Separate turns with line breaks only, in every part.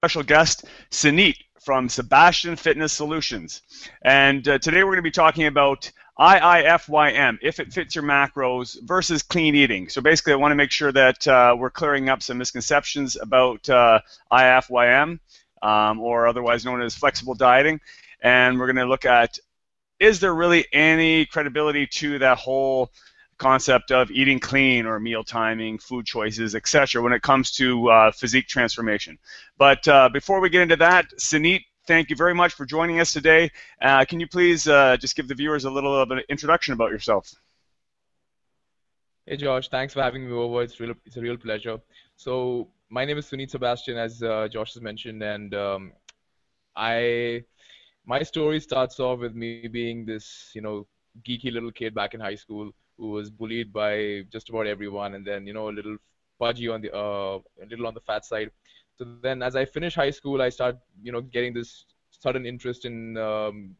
special guest, Suneet from Sebastian Fitness Solutions. And uh, today we're going to be talking about IIFYM, if it fits your macros, versus clean eating. So basically, I want to make sure that uh, we're clearing up some misconceptions about uh, IIFYM, um, or otherwise known as flexible dieting. And we're going to look at is there really any credibility to that whole concept of eating clean or meal timing, food choices, etc., when it comes to uh, physique transformation. But uh, before we get into that, Suneet, thank you very much for joining us today. Uh, can you please uh, just give the viewers a little of an introduction about yourself?
Hey Josh, thanks for having me over. It's real, it's a real pleasure. So my name is Suneet Sebastian, as uh, Josh has mentioned, and um, I my story starts off with me being this, you know, geeky little kid back in high school who was bullied by just about everyone, and then you know a little pudgy on the uh, a little on the fat side. So then, as I finish high school, I start you know getting this sudden interest in um,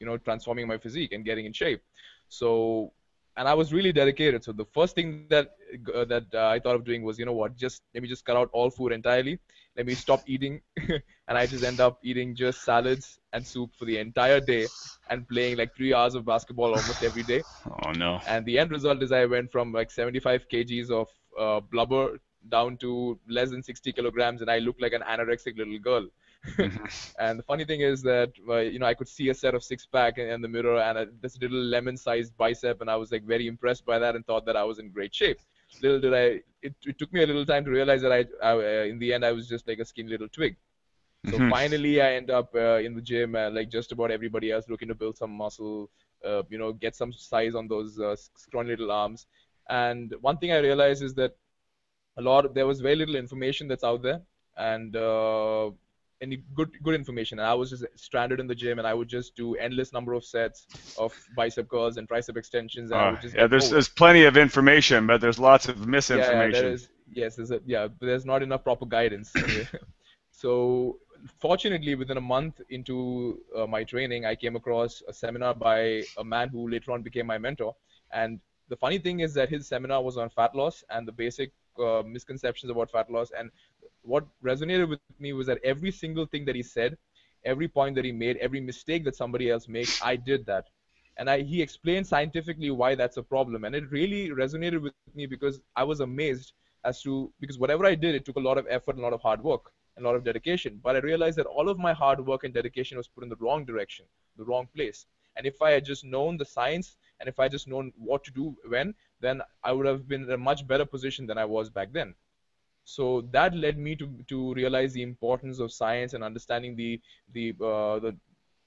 you know transforming my physique and getting in shape. So and I was really dedicated. So the first thing that uh, that uh, I thought of doing was, you know what, just let me just cut out all food entirely. Let me stop eating, and I just end up eating just salads and soup for the entire day, and playing like three hours of basketball almost every day.
Oh no!
And the end result is I went from like 75 kgs of uh, blubber down to less than 60 kilograms, and I looked like an anorexic little girl. Mm-hmm. and the funny thing is that uh, you know I could see a set of six pack in, in the mirror and a, this little lemon-sized bicep, and I was like very impressed by that and thought that I was in great shape. Little did I, it, it took me a little time to realize that I, I uh, in the end, I was just like a skinny little twig. So mm-hmm. finally, I end up uh, in the gym, uh, like just about everybody else, looking to build some muscle, uh, you know, get some size on those uh, scrawny little arms. And one thing I realized is that a lot of, there was very little information that's out there, and uh, any good good information. And i was just stranded in the gym and i would just do endless number of sets of bicep curls and tricep extensions and uh,
yeah there's there's plenty of information but there's lots of misinformation
yeah, yeah, is, yes there's a, yeah but there's not enough proper guidance. So fortunately within a month into uh, my training i came across a seminar by a man who later on became my mentor. And the funny thing is that his seminar was on fat loss and the basic uh, misconceptions about fat loss and what resonated with me was that every single thing that he said, every point that he made, every mistake that somebody else makes, I did that. And I, he explained scientifically why that's a problem. And it really resonated with me because I was amazed as to, because whatever I did, it took a lot of effort a lot of hard work and a lot of dedication. But I realized that all of my hard work and dedication was put in the wrong direction, the wrong place. And if I had just known the science and if I had just known what to do when, then I would have been in a much better position than I was back then so that led me to to realize the importance of science and understanding the the uh, the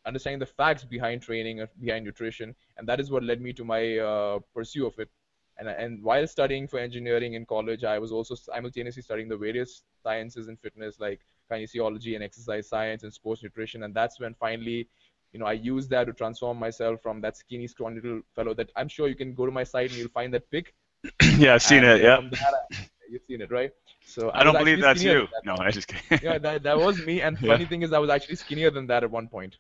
understanding the facts behind training uh, behind nutrition. And that is what led me to my uh, pursuit of it. And and while studying for engineering in college i was also simultaneously studying the various sciences in fitness like kinesiology and exercise science and sports nutrition. And that's when finally you know i used that to transform myself from that skinny scrawny little fellow that i'm sure you can go to my site and you'll find that pic.
Yeah i've seen it yeah
you've seen it right
so I, I don't believe that's you. That no, I just kidding.
yeah, that, that was me. And yeah. funny thing is, I was actually skinnier than that at one point.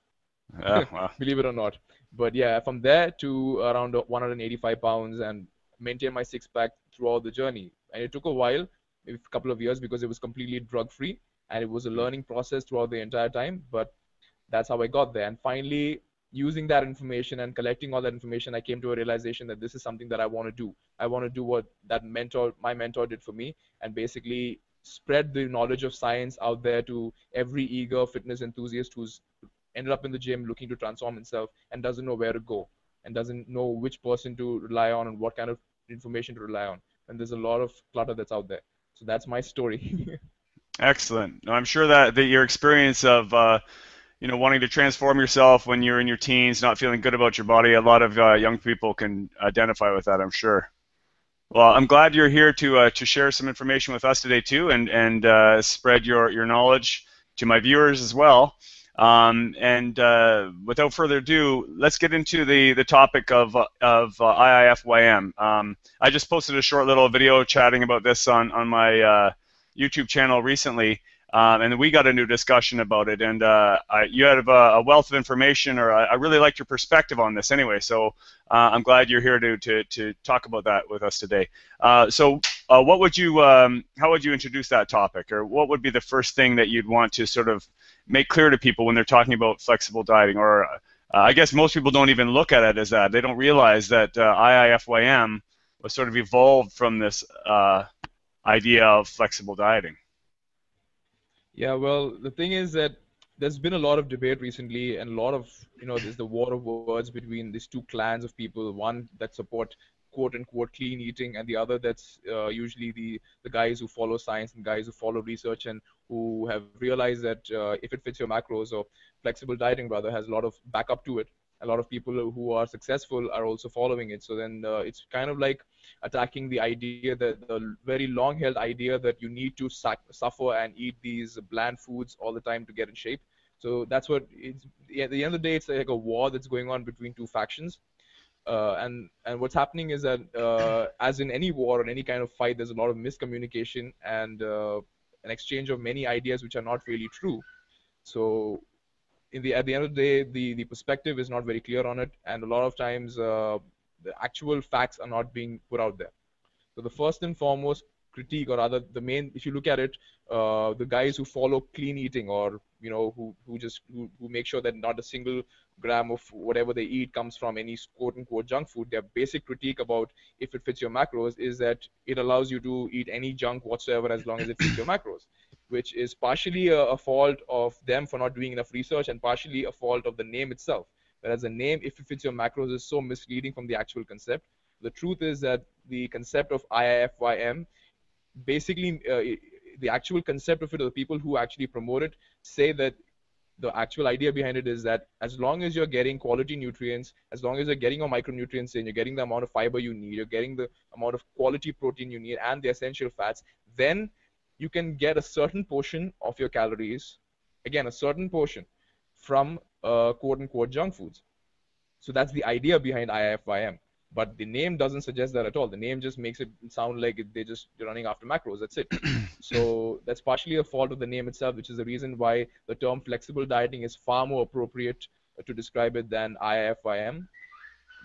Oh, wow.
Believe it or not. But yeah, from there to around 185 pounds and maintain my six pack throughout the journey. And it took a while, maybe a couple of years, because it was completely drug free and it was a hmm. learning process throughout the entire time. But that's how I got there. And finally, using that information and collecting all that information, I came to a realization that this is something that I want to do. I want to do what that mentor, my mentor, did for me, and basically spread the knowledge of science out there to every eager fitness enthusiast who's ended up in the gym looking to transform himself and doesn't know where to go and doesn't know which person to rely on and what kind of information to rely on. And there's a lot of clutter that's out there. So that's my story.
Excellent. I'm sure that, that your experience of uh, you know, wanting to transform yourself when you're in your teens, not feeling good about your body. A lot of uh, young people can identify with that, I'm sure. Well, I'm glad you're here to uh, to share some information with us today too, and and uh, spread your your knowledge to my viewers as well. Um, and uh, without further ado, let's get into the the topic of of uh, IIFYM. Um, I just posted a short little video chatting about this on on my uh, YouTube channel recently. Um, and we got a new discussion about it, and uh, I, you have a, a, wealth of information, or I, I, really liked your perspective on this anyway. So uh, I'm glad you're here to, to, to talk about that with us today. Uh, so uh, what would you, um, how would you introduce that topic, or what would be the first thing that you'd want to sort of make clear to people when they're talking about flexible dieting? Or uh, I guess most people don't even look at it as that. They don't realize that uh, IIFYM was sort of evolved from this idea of flexible dieting.
Yeah, well, the thing is that there's been a lot of debate recently, and a lot of you know, there's the war of words between these two clans of people. One that support quote unquote clean eating, and the other that's uh, usually the the guys who follow science and guys who follow research and who have realized that uh, if it fits your macros or flexible dieting rather has a lot of backup to it. A lot of people who are successful are also following it. So then uh, it's kind of like attacking the idea that the very long held idea that you need to suffer and eat these bland foods all the time to get in shape. So that's what it's at the end of the day, it's like a war that's going on between two factions. Uh, and and what's happening is that uh, as in any war or any kind of fight, there's a lot of miscommunication and uh, an exchange of many ideas which are not really true. So in the at the end of the day, the the perspective is not very clear on it, and a lot of times uh, the actual facts are not being put out there. So the first and foremost critique, or rather the main, if you look at it, uh, the guys who follow clean eating, or you know, who who just who, who make sure that not a single gram of whatever they eat comes from any quote unquote junk food. Their basic critique about if it fits your macros is that it allows you to eat any junk whatsoever as long as it fits your macros, which is partially a, a fault of them for not doing enough research and partially a fault of the name itself Whereas the name, if it fits your macros, is so misleading from the actual concept. The truth is that the concept of IIFYM, basically, uh, the actual concept of it, or the people who actually promote it, say that the actual idea behind it is that as long as you're getting quality nutrients, as long as you're getting your micronutrients in, you're getting the amount of fiber you need, you're getting the amount of quality protein you need, and the essential fats, then you can get a certain portion of your calories, again, a certain portion from uh, quote unquote junk foods. So that's the idea behind IIFYM. But the name doesn't suggest that at all. The name just makes it sound like they're just running after macros. That's it. so that's partially a fault of the name itself, which is the reason why the term flexible dieting is far more appropriate to describe it than IIFYM.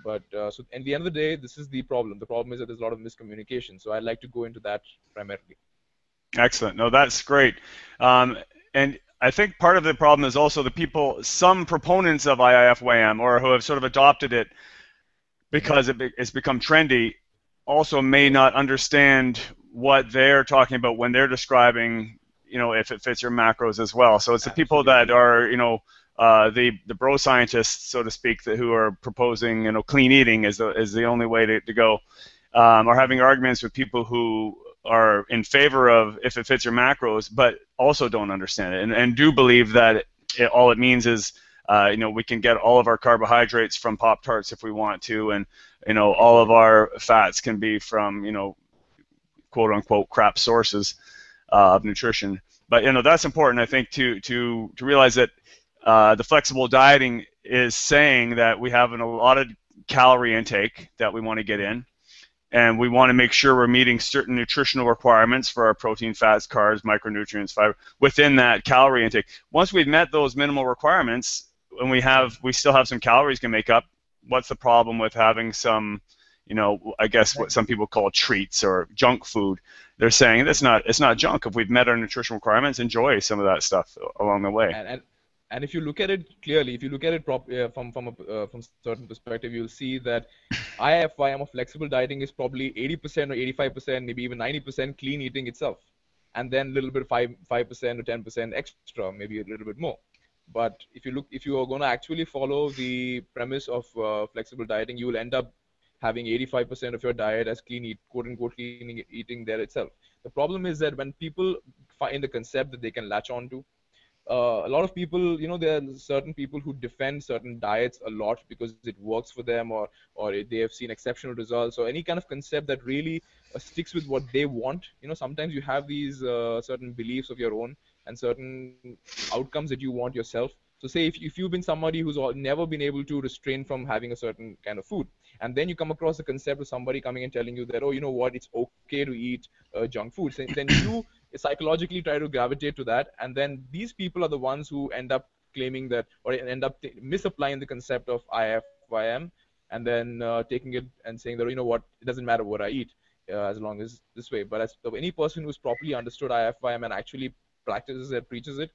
But uh, so at the end of the day, this is the problem. The problem is that there's a lot of miscommunication. So I'd like to go into that primarily.
Excellent. No, that's great. Um, and I think part of the problem is also the people, some proponents of IIFYM or who have sort of adopted it because it be, it's become trendy, also may not understand what they're talking about when they're describing, you know, if it fits your macros as well. So it's the people that are, you know, uh, the the bro scientists, so to speak, that who are proposing, you know, clean eating is the is the only way to, to go, um, are having arguments with people who are in favor of if it fits your macros, but also don't understand it and, and do believe that it, all it means is uh, you know we can get all of our carbohydrates from Pop Tarts if we want to, and you know all of our fats can be from you know quote unquote crap sources uh, of nutrition. But you know that's important, I think, to to to realize that uh, the flexible dieting is saying that we have an, allotted calorie intake that we want to get in and we want to make sure we're meeting certain nutritional requirements for our protein, fats, carbs, micronutrients, fiber within that calorie intake. Once we've met those minimal requirements, and we have we still have some calories to make up, what's the problem with having some, you know, I guess what some people call treats or junk food? They're saying it's not it's not junk if we've met our nutritional requirements. Enjoy some of that stuff along the way.
And, and and if you look at it clearly, if you look at it prop, uh, from from a uh, from certain perspective, you'll see that IIFYM of flexible dieting is probably 80% or 85%, maybe even 90% clean eating itself, and then a little bit five five percent or 10% extra, maybe a little bit more. But if you look, if you are going to actually follow the premise of uh, flexible dieting, you will end up having 85% of your diet as clean eat, quote unquote clean eating there itself. The problem is that when people find the concept that they can latch onto, uh, a lot of people, you know, there are certain people who defend certain diets a lot because it works for them or, or they have seen exceptional results or any kind of concept that really uh, sticks with what they want. You know, sometimes you have these uh, certain beliefs of your own and certain outcomes that you want yourself. So say if, if you've been somebody who's never been able to restrain from having a certain kind of food, and then you come across the concept of somebody coming and telling you that, oh, you know what, it's okay to eat uh, junk food, then you psychologically try to gravitate to that and then these people are the ones who end up claiming that or end up t- misapplying the concept of IIFYM and then uh, taking it and saying that you know what it doesn't matter what I eat uh, as long as this way. But as any person who's properly understood IFYM and actually practices it, preaches it,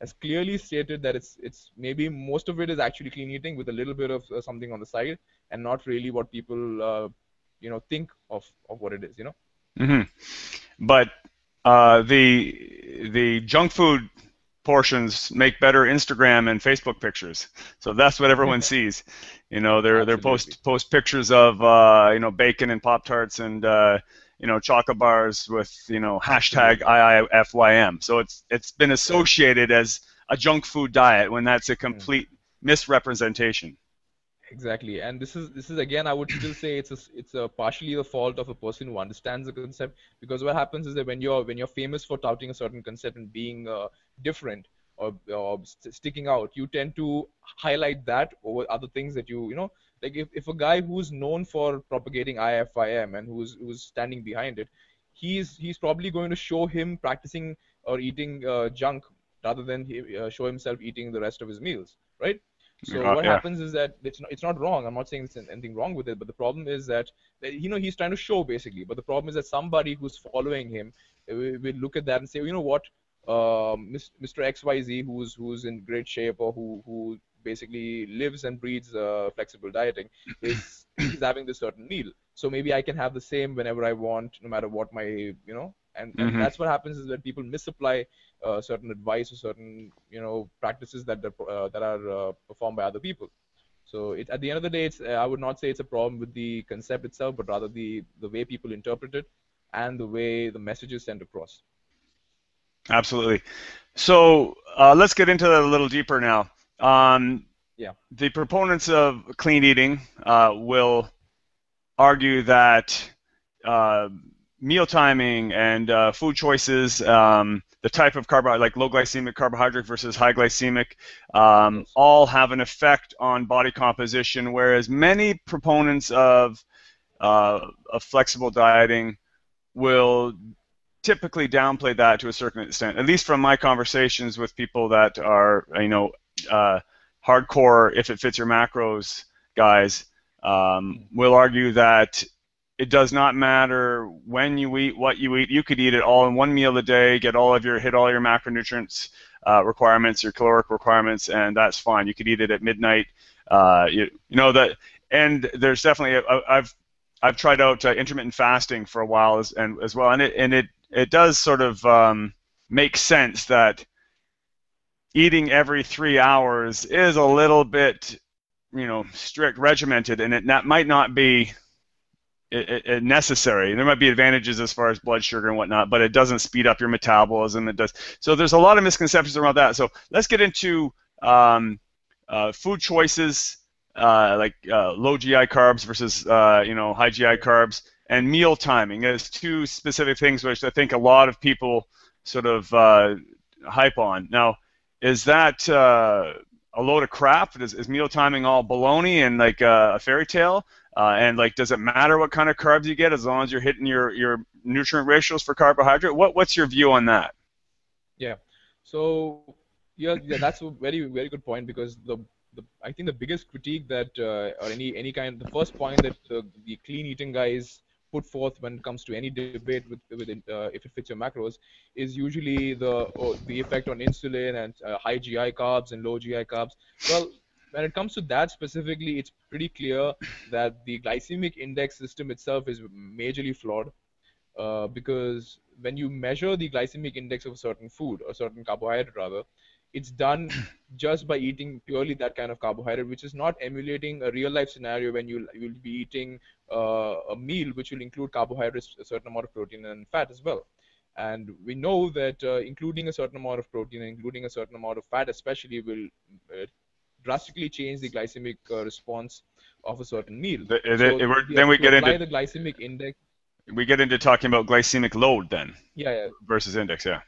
has clearly stated that it's it's maybe most of it is actually clean eating with a little bit of uh, something on the side, and not really what people uh, you know think of of what it is. You know.
Mm-hmm. But uh, the the junk food portions make better Instagram and Facebook pictures. So that's what everyone sees. You know, they're they're post post pictures of uh, you know bacon and pop tarts and uh, you know chocolate bars with you know hashtag IIFYM. So it's it's been associated as a junk food diet when that's a complete misrepresentation.
Exactly, and this is this is again I would still say it's a it's a partially the fault of a person who understands the concept because what happens is that when you're when you're famous for touting a certain concept and being uh, different or, or st- sticking out, you tend to highlight that over other things that you you know like if, if a guy who's known for propagating IFYM and who's who's standing behind it, he's he's probably going to show him practicing or eating uh, junk rather than he, uh, show himself eating the rest of his meals, right? So uh, what yeah. happens is that it's not, it's not wrong. I'm not saying there's anything wrong with it, but the problem is that, that you know he's trying to show basically. But the problem is that somebody who's following him uh, will look at that and say, well, you know what, uh, Mr. XYZ, who's who's in great shape or who who basically lives and breathes uh, flexible dieting, is is having this certain meal. So maybe I can have the same whenever I want, no matter what my you know. And, and mm-hmm. that's what happens is that people misapply uh, certain advice or certain you know practices that uh, that are uh, performed by other people. So it, at the end of the day, it's, I would not say it's a problem with the concept itself, but rather the the way people interpret it and the way the message is sent across.
Absolutely. So uh, let's get into that a little deeper now. Um,
yeah.
The proponents of clean eating uh, will argue that uh, meal timing and uh, food choices, um, the type of carbohydrate, like low glycemic carbohydrate versus high glycemic, um, all have an effect on body composition. Whereas many proponents of uh, of flexible dieting will typically downplay that to a certain extent. At least from my conversations with people that are, you know, uh, hardcore if it fits your macros guys, um, will argue that it does not matter when you eat, what you eat. You could eat it all in one meal a day, get all of your hit all your macronutrients uh, requirements, your caloric requirements, and that's fine. You could eat it at midnight. Uh, you, you know that, and there's definitely i have I've tried out uh, intermittent fasting for a while as, and as well, and it and it it does sort of um, make sense that eating every three hours is a little bit you know strict regimented, and it that might not be it, it, necessary. There might be advantages as far as blood sugar and whatnot, but it doesn't speed up your metabolism. It does. So there's a lot of misconceptions around that. So let's get into um, uh, food choices, uh, like uh, low GI carbs versus uh, you know high GI carbs, and meal timing. There's two specific things which I think a lot of people sort of uh, hype on. Now, is that uh, a load of crap? Is, is meal timing all baloney and like a fairy tale? Uh, and like, does it matter what kind of carbs you get as long as you're hitting your, your nutrient ratios for carbohydrate? What what's your view on that?
Yeah, so yeah, yeah that's a very very good point because the, the I think the biggest critique that uh, or any any kind the first point that the clean eating guys put forth when it comes to any debate with, with uh, if it fits your macros is usually the oh, the effect on insulin and uh, high GI carbs and low GI carbs. Well, when it comes to that specifically, it's pretty clear that the glycemic index system itself is majorly flawed uh, because when you measure the glycemic index of a certain food or certain carbohydrate rather, it's done just by eating purely that kind of carbohydrate, which is not emulating a real life scenario when you'll, you'll be eating uh, a meal which will include carbohydrates, a certain amount of protein and fat as well. And we know that uh, including a certain amount of protein, including a certain amount of fat, especially, will uh, drastically change the glycemic uh, response of a certain meal.
The, so it, then we get into
the glycemic index.
We get into talking about glycemic load then.
Yeah, yeah.
Versus index, yeah.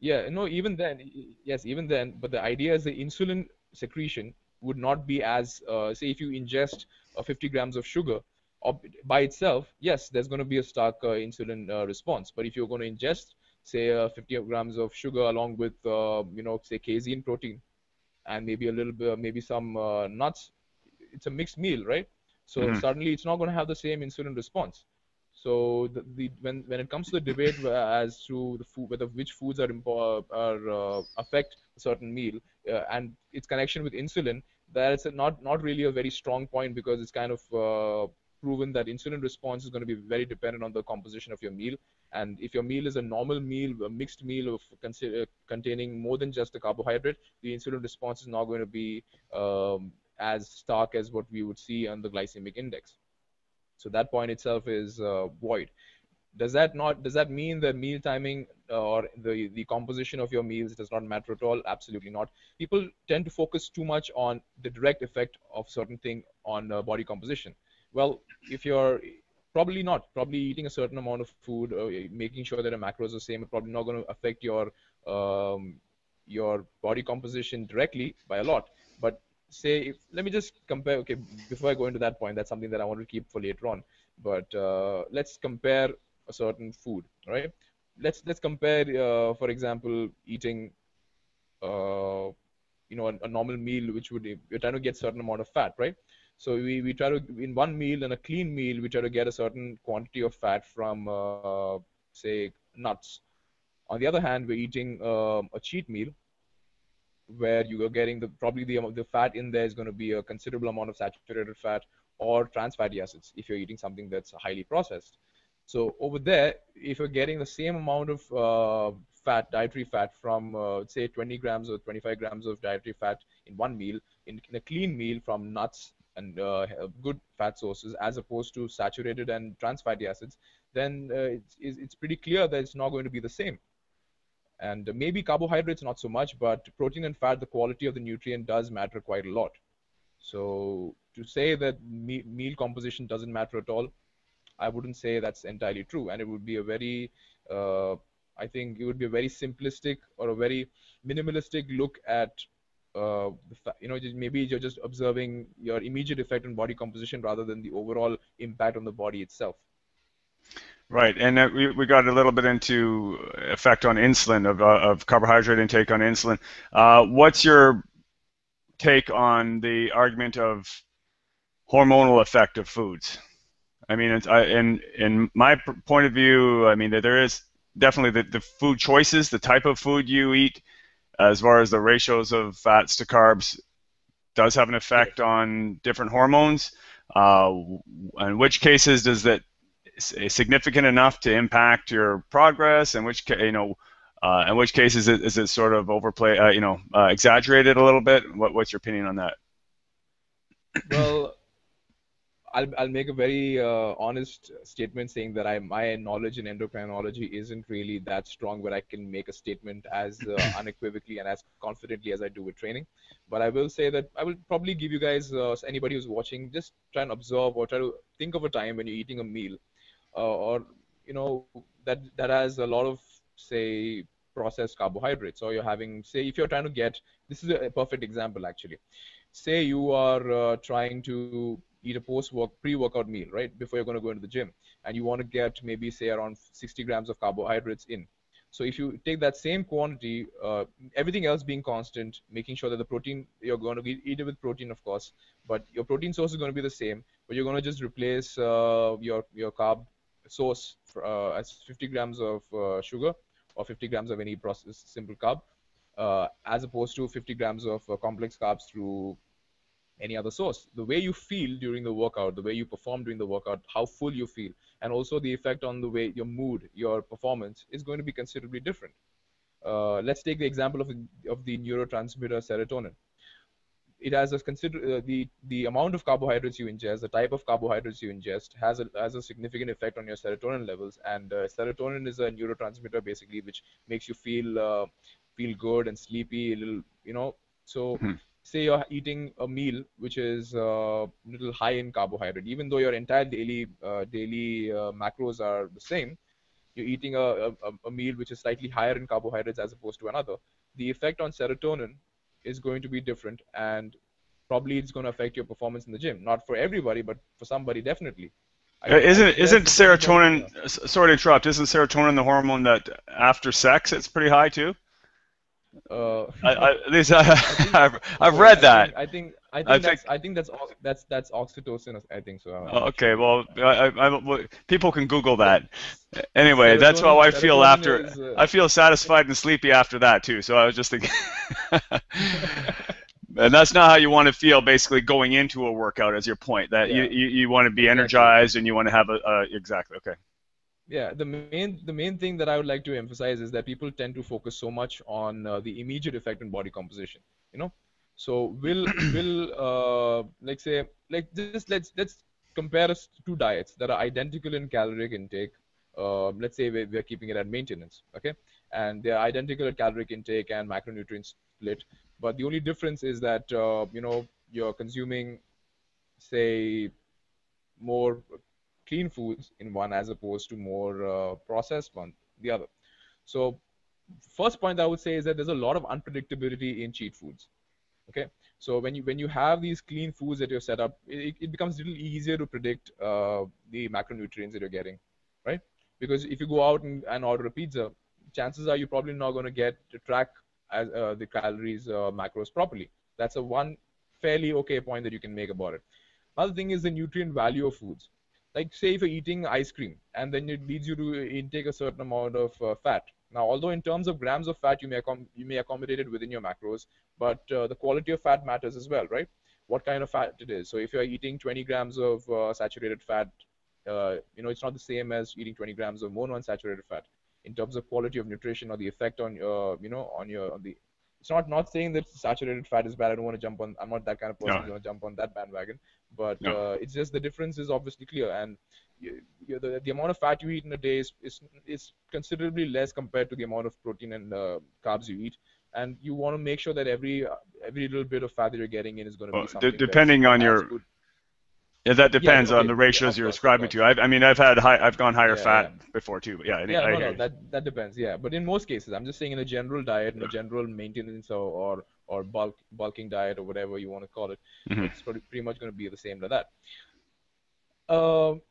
Yeah, no, even then, yes, even then, but the idea is the insulin secretion would not be as, uh, say, if you ingest uh, 50 grams of sugar by itself, yes, there's going to be a stark uh, insulin uh, response. But if you're going to ingest, say, uh, 50 grams of sugar along with, uh, you know, say, casein protein, and maybe a little bit, maybe some nuts, it's a mixed meal, right? So mm-hmm. suddenly it's not going to have the same insulin response. So the, the when when it comes to the debate as to the food, whether which foods are are uh, affect a certain meal uh, and its connection with insulin, that's not not really a very strong point because it's kind of uh, proven that insulin response is going to be very dependent on the composition of your meal. And if your meal is a normal meal, a mixed meal of consider, containing more than just the carbohydrate, the insulin response is not going to be um, as stark as what we would see on the glycemic index. So that point itself is uh, void. Does that not? Does that mean that meal timing uh, or the the composition of your meals does not matter at all? Absolutely not. People tend to focus too much on the direct effect of certain thing on uh, body composition. Well, if you're probably not, probably eating a certain amount of food, uh, making sure that the macros are the same, probably not going to affect your um, your body composition directly by a lot. But say, if, let me just compare. Okay, before I go into that point, that's something that I want to keep for later on. But uh, let's compare a certain food, right? Let's let's compare, uh, for example, eating, uh, you know, a, a normal meal, which would you're trying to get certain amount of fat, right? So we, we try to, in one meal, in a clean meal, we try to get a certain quantity of fat from, uh, say, nuts. On the other hand, we're eating uh, a cheat meal where you are getting the probably the the fat in there is going to be a considerable amount of saturated fat or trans fatty acids if you're eating something that's highly processed. So over there, if you're getting the same amount of uh, fat, dietary fat from uh, say 20 grams or 25 grams of dietary fat in one meal, in, in a clean meal from nuts and uh, good fat sources as opposed to saturated and trans fatty acids, then uh, it's, it's pretty clear that it's not going to be the same. And maybe carbohydrates not so much, but protein and fat, the quality of the nutrient does matter quite a lot. So to say that me- meal composition doesn't matter at all, I wouldn't say that's entirely true. And it would be a very, uh, I think it would be a very simplistic or a very minimalistic look at uh, you know, maybe you're just observing your immediate effect on body composition rather than the overall impact on the body itself.
Right, and uh, we, we got a little bit into effect on insulin of, uh, of carbohydrate intake on insulin. Uh, what's your take on the argument of hormonal effect of foods? I mean, it's, I, in in my point of view, I mean there is definitely the, the food choices, the type of food you eat, as far as the ratios of fats to carbs does have an effect on different hormones. Uh, in which cases does that significant enough to impact your progress? In which you know, uh, in which cases is, is it sort of overplay, uh, you know, uh, exaggerated a little bit? What, what's your opinion on that?
Well, I'll, I'll make a very uh, honest statement saying that I, my knowledge in endocrinology isn't really that strong where I can make a statement as uh, unequivocally and as confidently as I do with training. But I will say that I will probably give you guys, uh, anybody who's watching, just try and observe or try to think of a time when you're eating a meal uh, or, you know, that, that has a lot of, say, processed carbohydrates or you're having, say, if you're trying to get, this is a perfect example actually. Say you are uh, trying to eat a post-work pre-workout meal, right, before you're going to go into the gym, and you want to get maybe say around 60 grams of carbohydrates in. So if you take that same quantity, uh, everything else being constant, making sure that the protein you're going to eat it with protein, of course, but your protein source is going to be the same, but you're going to just replace uh, your your carb source for, uh, as 50 grams of uh, sugar or 50 grams of any processed simple carb, uh, as opposed to 50 grams of uh, complex carbs through any other source. The way you feel during the workout, the way you perform during the workout, how full you feel, and also the effect on the way your mood, your performance is going to be considerably different. Uh, let's take the example of, of the neurotransmitter serotonin. It has a consider uh, the the amount of carbohydrates you ingest, the type of carbohydrates you ingest has a has a significant effect on your serotonin levels. And uh, serotonin is a neurotransmitter basically which makes you feel uh, feel good and sleepy, a little you know. So hmm say you're eating a meal which is a uh, little high in carbohydrate, even though your entire daily uh, daily uh, macros are the same, you're eating a, a, a, meal which is slightly higher in carbohydrates as opposed to another. The effect on serotonin is going to be different, and probably it's going to affect your performance in the gym. Not for everybody, but for somebody definitely.
I, isn't I isn't serotonin? Sorry to interrupt. Isn't serotonin the hormone that after sex it's pretty high too?
Uh,
I, I, at least I, have I've read that.
I think I think,
I
I think that's
think-
I think that's that's that's oxytocin. I think so.
Oh, okay, well, I, I, I, people can Google that. Anyway,
Serotonin-
that's how I feel after.
is, uh,
I feel satisfied and sleepy after that too. So I was just thinking, and that's not how you want to feel. Basically, going into a workout, as your point, that you,
Yeah.
you, you want to be
Exactly.
energized and you want to have a, a exactly okay.
Yeah, the main the main thing that I would like to emphasize is that people tend to focus so much on uh, the immediate effect on body composition. You know, so will will uh, like say like just let's let's compare us two diets that are identical in caloric intake. Uh, let's say we're, we're keeping it at maintenance, okay, and they're identical at caloric intake and macronutrient split. But the only difference is that uh, you know you're consuming, say, more clean foods in one as opposed to more uh, processed one the other. So first point i would say is that there's a lot of unpredictability in cheat foods okay? So when you when you have these clean foods that you're set up it, it becomes a little easier to predict uh, the macronutrients that you're getting right? Because if you go out and, and order a pizza chances are you're probably not going to get to track as, uh, the calories uh, macros properly. That's a one fairly okay point that you can make about it. Another thing is the nutrient value of foods. Like say if you're eating ice cream and then it leads you to intake a certain amount of uh, fat. Now, although in terms of grams of fat you may you may accommodate it within your macros, but uh, the quality of fat matters as well, right? What kind of fat it is. So if you're eating 20 grams of uh, saturated fat, uh, you know it's not the same as eating 20 grams of monounsaturated fat in terms of quality of nutrition or the effect on your you know on your on the it's not not saying that saturated fat is bad. I don't want to jump on. I'm not that kind of person
No.
to jump on that bandwagon. But
No.
uh, it's just the difference is obviously clear, and you, you, the the amount of fat you eat in a day is, is is considerably less compared to the amount of protein and uh, carbs you eat. And you want to make sure that every every little bit of fat that you're getting in is going to
Well,
be something. that's
depending on your-
good.
Yeah, that depends
okay,
on the ratios
of
you're ascribing to. I've, I mean, I've had high, I've gone higher
Yeah,
fat
yeah.
before too. But yeah, I,
Yeah,
I
no, no, that that depends. Yeah, but in most cases, I'm just saying in a general diet, in a general maintenance or or, or bulk bulking diet or whatever you want to call it,
Mhm.
it's pretty, pretty much going to be the same to that. Um,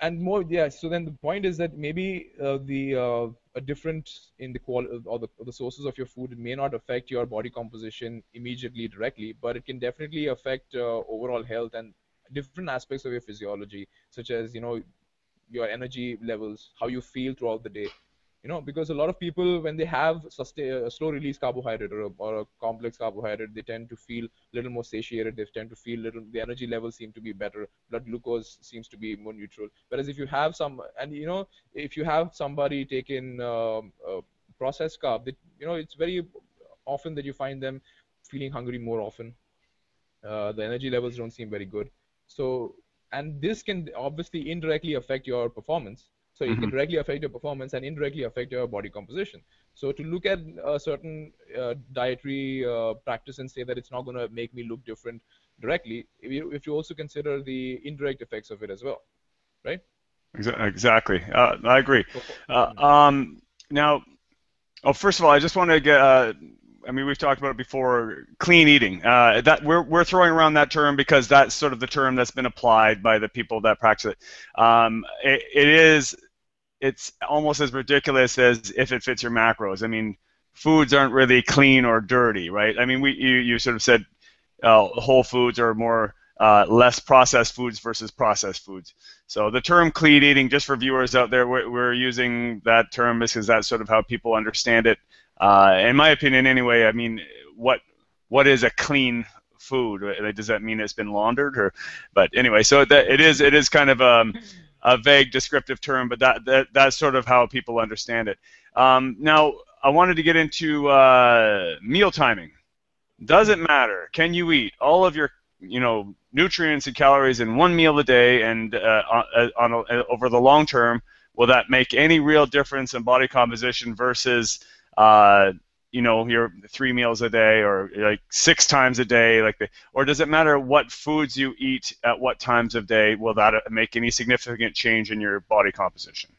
and more, yeah. So then the point is that maybe uh, the uh, a difference in the quality or the, or the sources of your food it may not affect your body composition immediately directly, but it can definitely affect uh, overall health and different aspects of your physiology, such as you know your energy levels, how you feel throughout the day. You know, because a lot of people, when they have sustain, a slow release carbohydrate or a, or a complex carbohydrate, they tend to feel a little more satiated. They tend to feel little, the energy levels seem to be better. Blood glucose seems to be more neutral. Whereas if you have some, and you know, if you have somebody taking um, uh, processed carb, you know, it's very often that you find them feeling hungry more often. Uh, the energy levels don't seem very good. So, and this can obviously indirectly affect your performance. So it can
Mhm.
directly affect your performance and indirectly affect your body composition. So to look at a certain uh, dietary uh, practice and say that it's not going to make me look different directly, if you, if you also consider the indirect effects of it as well, right?
Exactly. Uh, I agree. Uh, um, now, oh, first of all, I just want to get. I mean, we've talked about it before. Clean eating. Uh, that we're we're throwing around that term because that's sort of the term that's been applied by the people that practice it. Um, it, it is. It's almost as ridiculous as if it fits your macros. I mean, foods aren't really clean or dirty, right? I mean, we you, you sort of said uh, whole foods are more uh, less processed foods versus processed foods. So the term clean eating, just for viewers out there, we're, we're using that term because that's sort of how people understand it. Uh, in my opinion, anyway, I mean, what what is a clean food? Does that mean it's been laundered, or? But anyway, so that it is it is kind of um, a vague descriptive term, but that, that that's sort of how people understand it. Um, now, I wanted to get into uh, meal timing. Does it matter? Can you eat all of your you know nutrients and calories in one meal a day, and uh, on, on a, over the long term, will that make any real difference in body composition versus uh, you know your three meals a day or like six times a day, like the, or does it matter what foods you eat at what times of day? Will that uh, make any significant change in your body composition?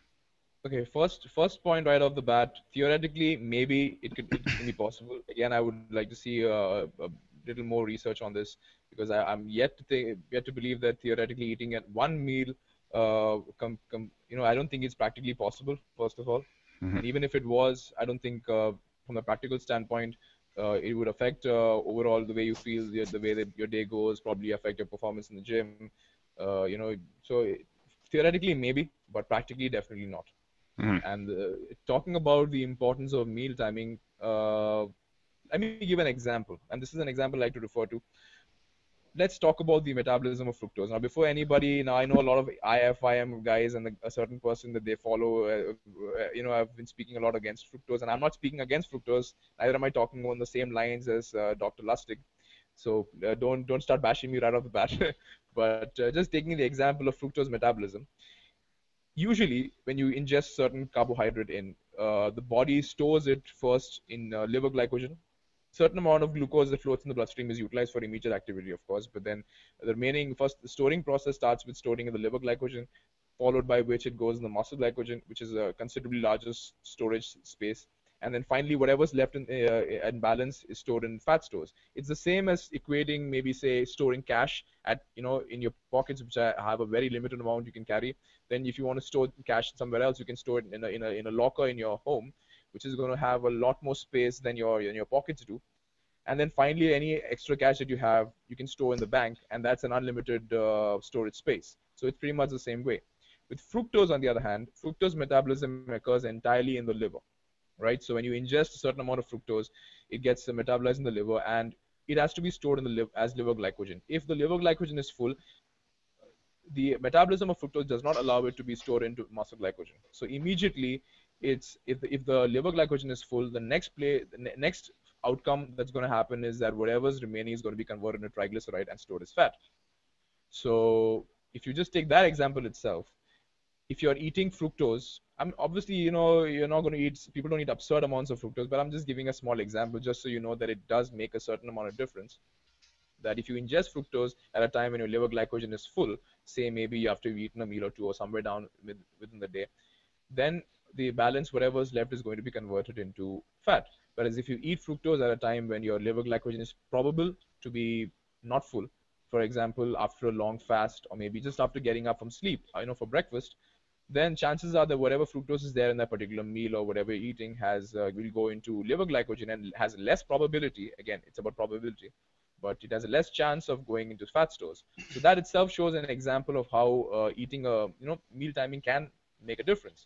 Okay, first first point right off the bat. Theoretically, maybe it could it can be possible. Again, I would like to see uh, a little more research on this because I, I'm yet to yet to believe that theoretically eating at one meal, uh, com, com, you know, I don't think it's practically possible. First of all,
Mhm.
and even if it was, I don't think uh, from a practical standpoint, uh, it would affect uh, overall the way you feel, the, the way that your day goes, probably affect your performance in the gym. Uh, you know, so it, theoretically maybe, but practically definitely not. Mm-hmm. And uh, talking about the importance of meal timing, uh, let me give an example, and this is an example I like to refer to let's talk about the metabolism of fructose. Now, before anybody, now I know a lot of IFIM guys and a certain person that they follow. Uh, uh, you know, I've been speaking a lot against fructose, and I'm not speaking against fructose. Neither am I talking on the same lines as uh, Dr. Lustig. So uh, don't don't start bashing me right off the bat. but uh, just taking the example of fructose metabolism. Usually, when you ingest certain carbohydrate in, uh, the body stores it first in liver glycogen, certain amount of glucose that floats in the bloodstream is utilized for immediate activity, of course. But then the remaining first the storing process starts with storing in the liver glycogen, followed by which it goes in the muscle glycogen, which is a considerably larger storage space. And then finally, whatever's left in, uh, in balance is stored in fat stores. It's the same as equating, maybe say, storing cash at, you know, in your pockets, which I have a very limited amount you can carry. Then, if you want to store cash somewhere else, you can store it in a, in a, in a locker in your home which is going to have a lot more space than your your pockets do. And then finally, any extra cash that you have, you can store in the bank, and that's an unlimited uh, storage space. So it's pretty much the same way. With fructose, on the other hand, fructose metabolism occurs entirely in the liver, right? So when you ingest a certain amount of fructose, it gets metabolized in the liver, and it has to be stored in the liver as liver glycogen. If the liver glycogen is full, the metabolism of fructose does not allow it to be stored into muscle glycogen. So immediately, it's if the, if the liver glycogen is full, the next play the next outcome that's going to happen is that whatever's remaining is going to be converted into triglyceride and stored as fat. So if you just take that example itself, if you're eating fructose, I'm obviously you know you're not going to eat. People don't eat absurd amounts of fructose, but I'm just giving a small example just so you know that it does make a certain amount of difference. That if you ingest fructose at a time when your liver glycogen is full, say maybe after you've eaten a meal or two or somewhere down within the day, then the balance, whatever's left, is going to be converted into fat. Whereas if you eat fructose at a time when your liver glycogen is probable to be not full, for example, after a long fast or maybe just after getting up from sleep, you know, for breakfast, then chances are that whatever fructose is there in that particular meal or whatever you're eating has uh, will go into liver glycogen and has less probability. Again, it's about probability, but it has a less chance of going into fat stores. So that itself shows an example of how uh, eating a you know meal timing can make a difference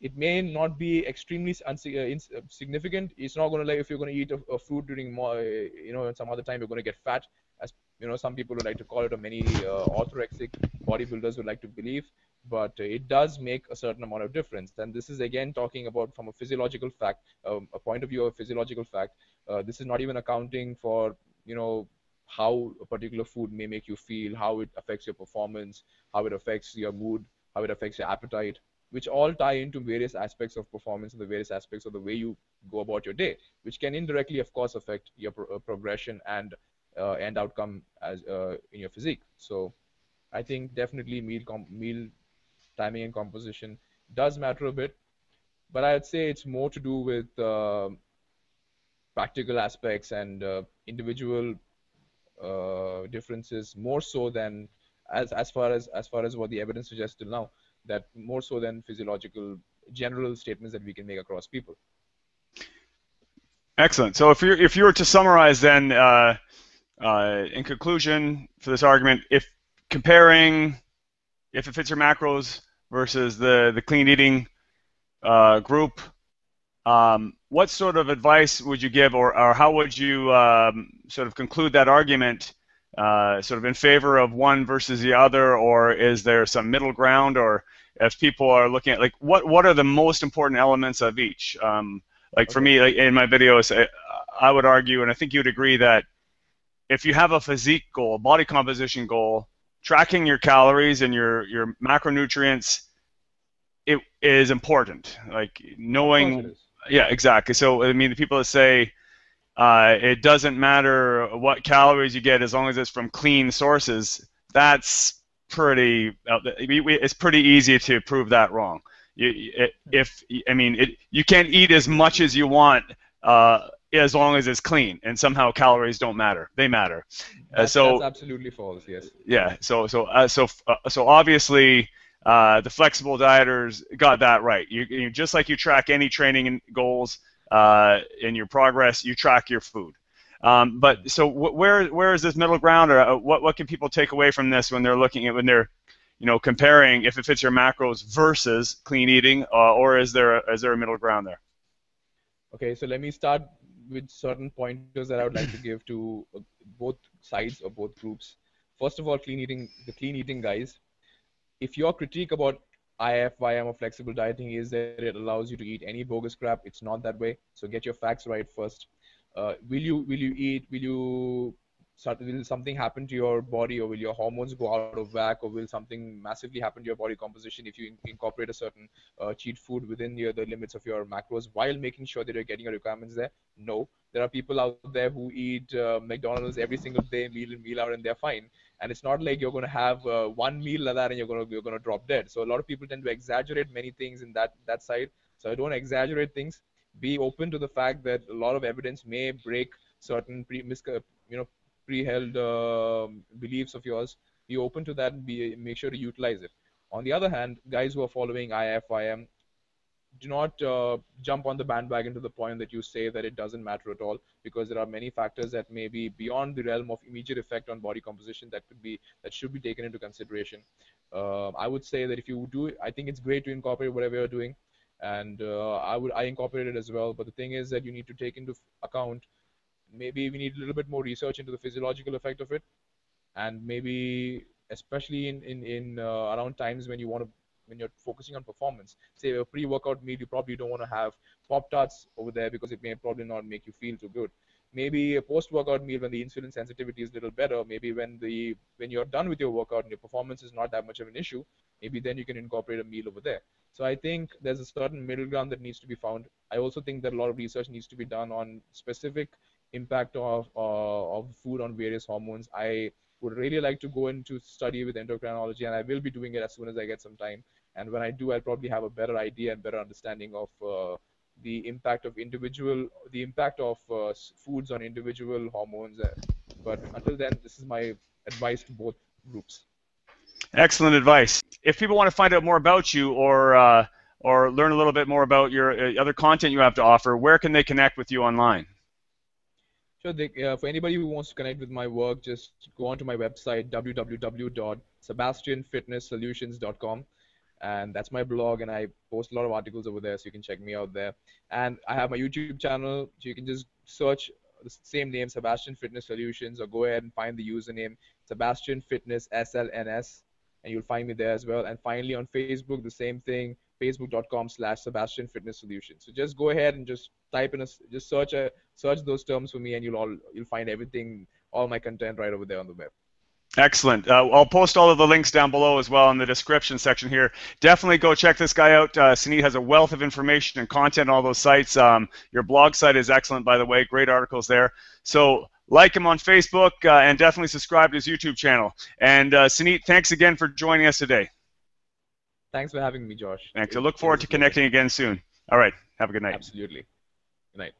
it may not be extremely uh, uh, significant. It's not going to like if you're going to eat a, a, fruit during more, uh, you know, some other time you're going to get fat. As you know, some people would like to call it, or many uh, orthorexic bodybuilders would like to believe. But it does make a certain amount of difference. And this is again talking about from a physiological fact, um, a point of view of physiological fact. Uh, this is not even accounting for you know how a particular food may make you feel, how it affects your performance, how it affects your mood, how it affects your appetite which all tie into various aspects of performance and the various aspects of the way you go about your day, which can indirectly, of course, affect your pro- uh, progression and uh, end outcome as uh, in your physique. So, I think definitely meal meal timing and composition does matter a bit, but I'd say it's more to do with uh, practical aspects and uh, individual uh, differences more so than as as far as as far as what the evidence suggests till now that more so than physiological general statements that we can make across people.
Excellent. So if you if you were to summarize then, uh, uh, in conclusion for this argument, if comparing if it fits your macros versus the the clean eating uh, group, um, what sort of advice would you give, or, or how would you um, sort of conclude that argument uh, sort of in favor of one versus the other, or is there some middle ground, or if people are looking at like what what are the most important elements of each? Um, like okay. for me, like in my videos, I, I would argue, and I think you'd agree that if you have a physique goal, a body composition goal, tracking your calories and your your macronutrients, it is important. Like knowing, yeah, exactly. So I mean, the people that say uh, it doesn't matter what calories you get as long as it's from clean sources. That's pretty. Uh, it's pretty easy to prove that wrong. You, it, if I mean, it, you can't eat as much as you want uh, as long as it's clean, and somehow calories don't matter. They matter.
Uh, so that's absolutely false. Yes.
Yeah. So so uh, so uh, so obviously. Uh, the flexible dieters got that right. You, you, just like you track any training goals, uh, in your progress, you track your food. Um, but so wh- where where is this middle ground, or uh, what what can people take away from this when they're looking at when they're you know comparing if it fits your macros versus clean eating, uh, or is there a, is there a middle ground there?
Okay, so let me start with certain pointers that I would like to give to uh, both sides or both groups. First of all, clean eating, the clean eating guys. If your critique about IFYM or flexible dieting is that it allows you to eat any bogus crap, it's not that way. So get your facts right first. Uh, will you will you eat? Will you start, will something happen to your body or will your hormones go out of whack or will something massively happen to your body composition if you in- incorporate a certain uh, cheat food within the, limits of your macros while making sure that you're getting your requirements there? No. There are people out there who eat uh, mcdonald's every single day meal in meal out and they're fine. And it's not like you're going to have uh, one meal like that and you're going to you're going to drop dead. So a lot of people tend to exaggerate many things in that that side. So i don't exaggerate things be open to the fact that a lot of evidence may break certain pre you know pre-held uh, beliefs of yours, be open to that and be make sure to utilize it. On the other hand, guys who are following IIFYM, do not uh, jump on the bandwagon to the point that you say that it doesn't matter at all, because there are many factors that may be beyond the realm of immediate effect on body composition that could be that should be taken into consideration. Uh, I would say that if you do, I think it's great to incorporate whatever you're doing, and uh, I would I incorporate it as well. But the thing is that you need to take into account maybe we need a little bit more research into the physiological effect of it, and maybe especially in in, in uh, around times when you want to when you're focusing on performance. Say a pre-workout meal, you probably don't want to have pop tarts over there because it may probably not make you feel too good. Maybe a post-workout meal when the insulin sensitivity is a little better. Maybe when the when you're done with your workout and your performance is not that much of an issue, maybe then you can incorporate a meal over there. So I think there's a certain middle ground that needs to be found. I also think that a lot of research needs to be done on specific impact of uh, of food on various hormones. I would really like to go into study with endocrinology, and I will be doing it as soon as I get some time. And when I do, I'll probably have a better idea and better understanding of uh, the impact of individual, the impact of uh, foods on individual hormones. But until then, this is my advice to both groups.
Excellent advice. If people want to find out more about you or uh, or learn a little bit more about your uh, other content you have to offer, where can they connect with you online?
Sure. They, uh, for anybody who wants to connect with my work, just go onto my website www.sebastianfitnesssolutions.com, and that's my blog, and I post a lot of articles over there, so you can check me out there. And I have my YouTube channel, so you can just search the same name, Sebastian Fitness Solutions, or go ahead and find the username Sebastian Fitness SLNS, and you'll find me there as well. And finally, on Facebook, the same thing, facebook.com slash Sebastian Fitness Solutions. So just go ahead and just type in a, just search a, search those terms for me, and you'll all you'll find everything, all my content right over there on the web.
Excellent. Uh, I'll post all of the links down below as well in the description section here. Definitely go check this guy out. Uh, Suneet has a wealth of information and content on all those sites. Um, your blog site is excellent, by the way. Great articles there. So like him on Facebook uh, and definitely subscribe to his YouTube channel. And uh, Suneet, thanks again for joining us today.
Thanks for having me, Josh.
Thanks. I look forward to connecting again soon. All right. Have a good night.
Absolutely. Good night.